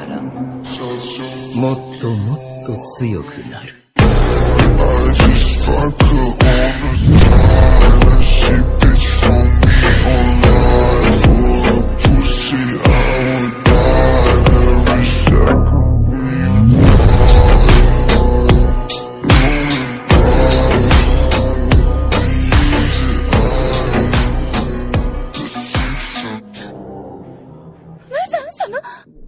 もっともっと強くなる。you